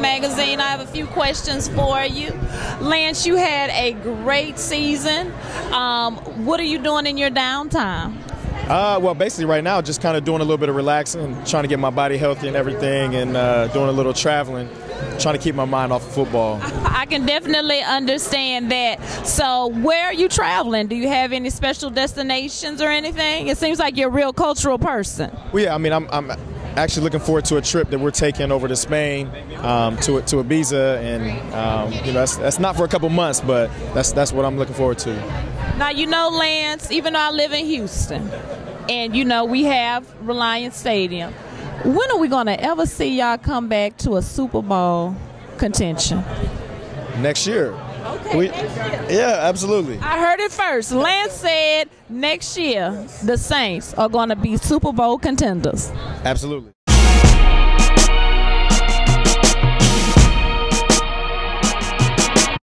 Magazine. I have a few questions for you. Lance, you had a great season. Um, what are you doing in your downtime? Uh, well, basically, right now, just kind of doing a little bit of relaxing, trying to get my body healthy and everything, and uh, doing a little traveling, trying to keep my mind off of football. I can definitely understand that. So, where are you traveling? Do you have any special destinations or anything? It seems like you're a real cultural person. Well, yeah, I mean, I'm, I'm actually looking forward to a trip that we're taking over to Spain, um, to to Ibiza, and um, you know, that's, that's not for a couple months, but that's that's what I'm looking forward to. Now, you know, Lance, even though I live in Houston, and you know, we have Reliant Stadium. When are we going to ever see y'all come back to a Super Bowl contention? Next year. Okay. We, next year. yeah, absolutely. I heard it first. Lance said next year the Saints are going to be Super Bowl contenders. Absolutely.